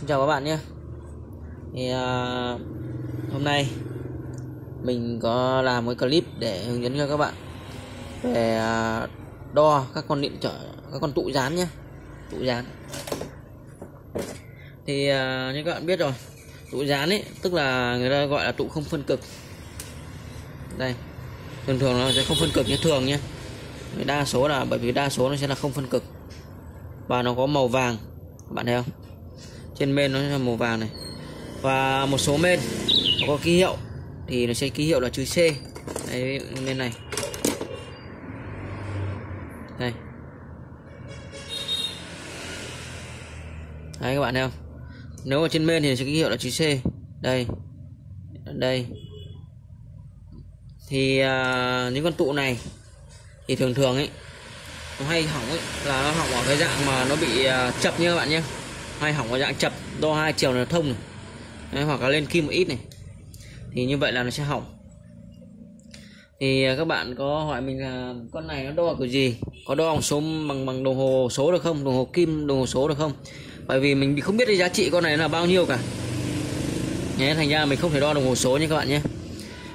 Xin chào các bạn nhé. Thì à, hôm nay mình có làm một clip để hướng dẫn cho các bạn về à, đo các con điện trở các con tụ dán nhé. Tụ dán. Thì à, như các bạn biết rồi tụ dán ấy tức là người ta gọi là tụ không phân cực. Đây thường thường nó sẽ không phân cực như thường nhé. Đa số là bởi vì đa số nó sẽ là không phân cực. Và nó có màu vàng bạn thấy không? Trên men nó là màu vàng này. Và một số men nó có ký hiệu thì nó sẽ ký hiệu là chữ C. Đây men này. Đây. Đấy các bạn thấy không? Nếu ở trên men thì sẽ ký hiệu là chữ C. Đây. Đây. Thì uh, những con tụ này thì thường thường ấy nó hay hỏng ấy là nó hỏng ở cái dạng mà nó bị uh, chập như các bạn nhé hay hỏng ở dạng chập đo hai chiều là thông này. Đấy, hoặc là lên kim một ít này. Thì như vậy là nó sẽ hỏng. Thì à, các bạn có hỏi mình là con này nó đo kiểu gì? Có đo bằng số bằng bằng đồng hồ số được không? Đồng hồ kim đồng hồ số được không? Bởi vì mình không biết cái giá trị con này là bao nhiêu cả. Nhé thành ra mình không thể đo đồng hồ số nha các bạn nhé.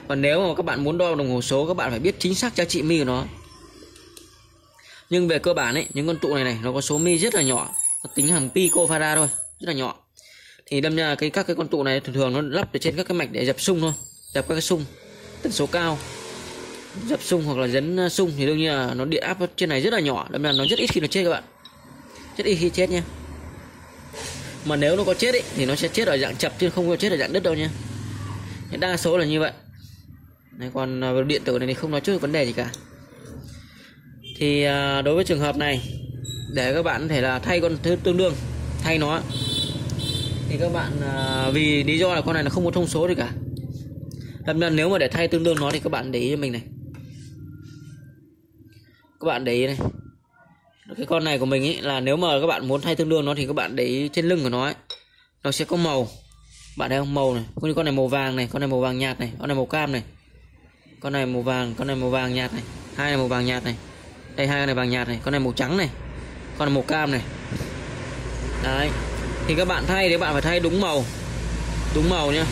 Còn nếu mà các bạn muốn đo đồng hồ số các bạn phải biết chính xác giá trị mi của nó. Nhưng về cơ bản ấy những con tụ này này nó có số mi rất là nhỏ tính hàng picofarad thôi rất là nhỏ. Thì đâm ra cái các cái con tụ này thường thường nó lắp ở trên các cái mạch để dập sung thôi dập các cái sung tần số cao. Dập sung hoặc là dấn à, sung thì đương nhiên là nó điện áp trên này rất là nhỏ đâm ra nó rất ít khi nó chết các bạn. Rất ít khi chết nha. Mà nếu nó có chết ý, thì nó sẽ chết ở dạng chập chứ không có chết ở dạng đất đâu nha. Đa số là như vậy. Này còn à, điện tử này thì không nói trước vấn đề gì cả. Thì à, đối với trường hợp này để các bạn có thể là thay con thứ tương đương, thay nó. Thì các bạn à, vì lý do là con này là không có thông số gì cả. Đâm ra nếu mà để thay tương đương nó thì các bạn để ý cho mình này. Các bạn để ý này. Cái con này của mình ấy là nếu mà các bạn muốn thay tương đương nó thì các bạn để ý trên lưng của nó ấy. Nó sẽ có màu. Bạn thấy không? Màu này. Con con này màu vàng này, con này màu vàng nhạt này, con này màu cam này. Con này màu vàng, con này màu vàng nhạt này. Hai này màu vàng nhạt này. Đây, hai con này vàng nhạt này. Con này màu trắng này con màu cam này. Đấy. Thì các bạn thay thì bạn phải thay đúng màu. Đúng màu nhá.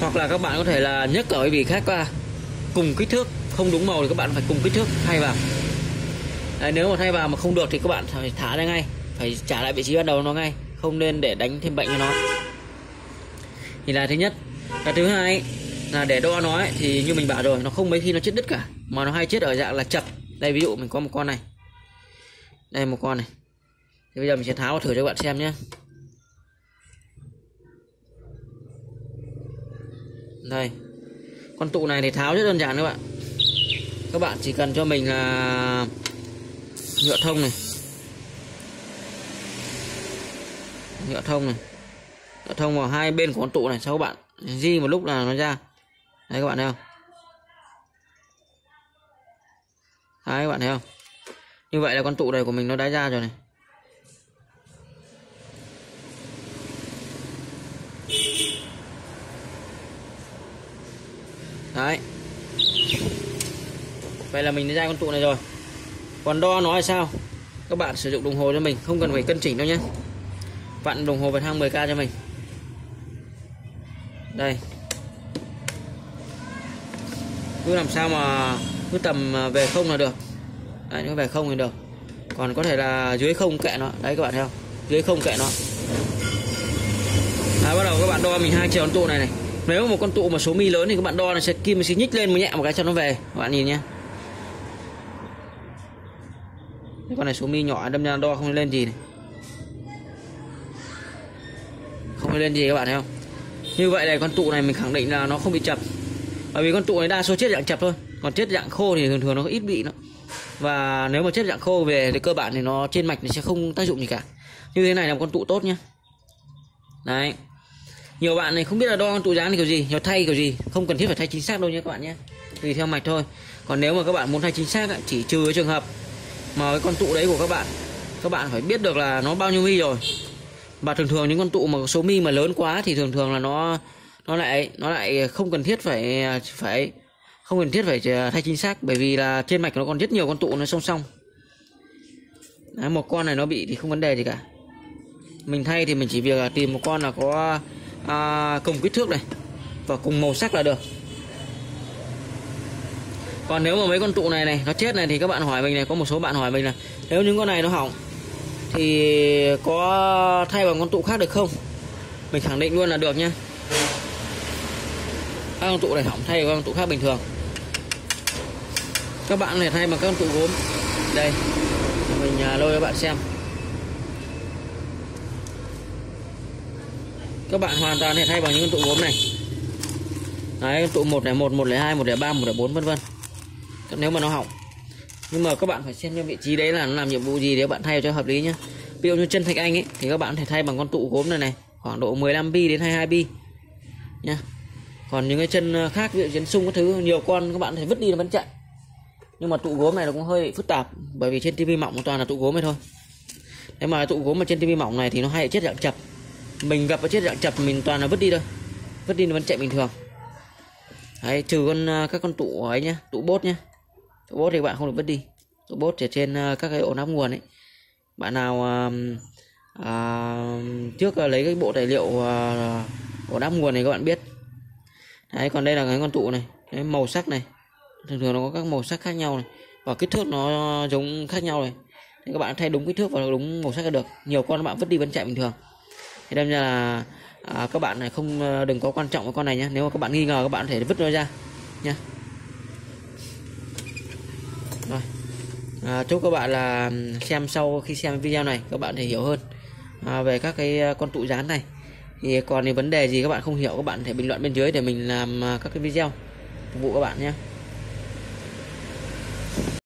Hoặc là các bạn có thể là nhấc ở vị khác qua. Cùng kích thước. Không đúng màu thì các bạn phải cùng kích thước thay vào. Đấy, nếu mà thay vào mà không được thì các bạn phải thả ra ngay. Phải trả lại vị trí ban đầu nó ngay. Không nên để đánh thêm bệnh cho nó. Thì là thứ nhất. Là thứ hai là để đo nó ấy, thì như mình bảo rồi nó không mấy khi nó chết đứt cả. Mà nó hay chết ở dạng là chập. Đây ví dụ mình có một con này đây, một con này. Thì bây giờ mình sẽ tháo thử cho các bạn xem nhé. Đây. Con tụ này thì tháo rất đơn giản các bạn. Các bạn chỉ cần cho mình là nhựa thông này. Nhựa thông này. Nhựa thông vào hai bên của con tụ này, sau các bạn di một lúc là nó ra. Đấy, các bạn thấy không? Đấy, các bạn thấy không? Như vậy là con tụ này của mình nó đã ra rồi này. Đấy. Vậy là mình đã ra con tụ này rồi. Còn đo nó hay sao? Các bạn sử dụng đồng hồ cho mình, không cần phải cân chỉnh đâu nhé. Vặn đồng hồ về thang 10k cho mình. Đây. Cứ làm sao mà cứ tầm à, về không là được đấy nếu về không thì được. Còn có thể là dưới không kệ nó. Đấy các bạn thấy không? Dưới không kệ nó. Đấy, bắt đầu các bạn đo mình hai chiều con tụ này này. Nếu một con tụ mà số mi lớn thì các bạn đo này sẽ kim sẽ nhích lên một nhẹ một cái cho nó về. Các bạn nhìn nhé con này số mi nhỏ đâm ra đo không lên gì này. Không lên gì các bạn thấy không? Như vậy này con tụ này mình khẳng định là nó không bị chập. Bởi vì con tụ này đa số chết dạng chập thôi. Còn chết dạng khô thì thường thường nó ít bị nữa và nếu mà chết dạng khô về thì cơ bản thì nó trên mạch thì sẽ không tác dụng gì cả. Như thế này là một con tụ tốt nhá. Đấy. Nhiều bạn này không biết là đo con tụ dáng thì kiểu gì nhiều thay kiểu gì. Không cần thiết phải thay chính xác đâu nhé các bạn nhé. Tùy theo mạch thôi. Còn nếu mà các bạn muốn thay chính xác chỉ trừ cái trường hợp mà cái con tụ đấy của các bạn các bạn phải biết được là nó bao nhiêu mi rồi. Và thường thường những con tụ mà số mi mà lớn quá thì thường thường là nó nó lại nó lại không cần thiết phải phải không cần thiết phải ờ, thay chính xác bởi vì là trên mạch nó còn rất nhiều con tụ nó song song. Đấy, một con này nó bị thì không vấn đề gì cả. Mình thay thì mình chỉ việc là tìm một con là có à, cùng kích thước này và cùng màu sắc là được. Còn nếu mà mấy con tụ này này nó chết này thì các bạn hỏi mình này có một số bạn hỏi mình là nếu những con này nó hỏng thì có thay bằng con tụ khác được không? Mình khẳng định luôn là được nha các con tụ này hỏng thay bằng con tụ khác bình thường các bạn này thay bằng các con tụ gốm. Đây, mình à, lôi cho bạn xem. Các bạn hoàn toàn thể thay bằng những con tụ gốm này. Đấy tụ một này một một hai, một ba, một bốn, vân vân. Nếu mà nó hỏng. Nhưng mà các bạn phải xem cho vị trí đấy là nó làm nhiệm vụ gì để bạn thay cho hợp lý nhé ví dụ như chân thạch anh ấy, thì các bạn có thể thay bằng con tụ gốm này này, khoảng độ 15 bi đến 22 bi nha còn những cái chân à, khác, ví dụ chân sung các thứ, nhiều con các bạn thể vứt đi nó vẫn chạy nhưng mà tụ gốm này nó cũng hơi phức tạp bởi vì trên tivi mỏng toàn là tụ gốm này thôi. Thế mà tụ gốm mà trên tivi mỏng này thì nó hay chết dạng chập. Mình gặp ở chết dạng chập mình toàn là vứt đi thôi. Vứt đi nó vẫn chạy bình thường. Đấy trừ con à, các con tụ ấy nhá tụ bốt nhá. Tụ bốt thì bạn không được vứt đi. Tụ bốt ở trên à, các cái ổ nắp nguồn ấy. Bạn nào à, à trước lấy cái bộ tài liệu à, ổ nắp nguồn này các bạn biết. Đấy còn đây là cái con tụ này. Đấy, màu sắc này thường thường nó có các màu sắc khác nhau này và kích thước nó giống khác nhau này thì các bạn thay đúng kích thước và đúng màu sắc là được nhiều con các bạn vứt đi vẫn chạy bình thường thì đâm ra là à, các bạn này không đừng có quan trọng với con này nhé nếu mà các bạn nghi ngờ các bạn có thể vứt nó ra nha rồi à, chúc các bạn là xem sau khi xem video này các bạn thể hiểu hơn à, về các cái con tụ dán này thì còn thì vấn đề gì các bạn không hiểu các bạn thể bình luận bên dưới để mình làm các cái video phục vụ các bạn nhé